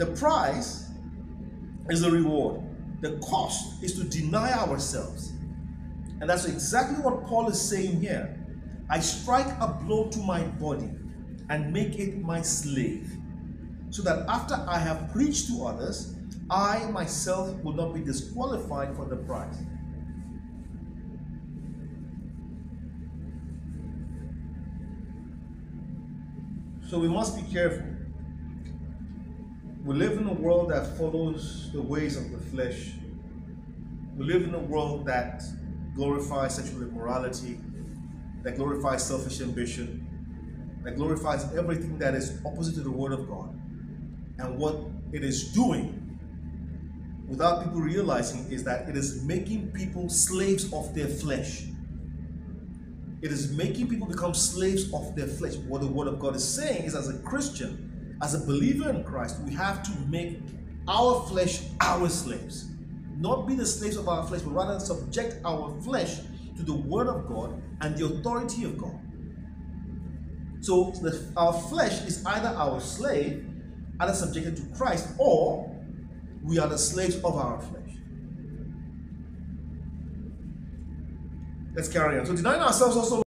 The price is the reward. The cost is to deny ourselves. And that's exactly what Paul is saying here. I strike a blow to my body and make it my slave, so that after I have preached to others, I myself will not be disqualified for the prize. So we must be careful. We live in a world that follows the ways of the flesh. We live in a world that glorifies sexual immorality, that glorifies selfish ambition, that glorifies everything that is opposite to the Word of God. And what it is doing, without people realizing, is that it is making people slaves of their flesh. It is making people become slaves of their flesh. What the Word of God is saying is, as a Christian, as a believer in Christ, we have to make our flesh our slaves. Not be the slaves of our flesh, but rather subject our flesh to the Word of God and the authority of God. So the, our flesh is either our slave, either subjected to Christ, or we are the slaves of our flesh. Let's carry on. So denying ourselves also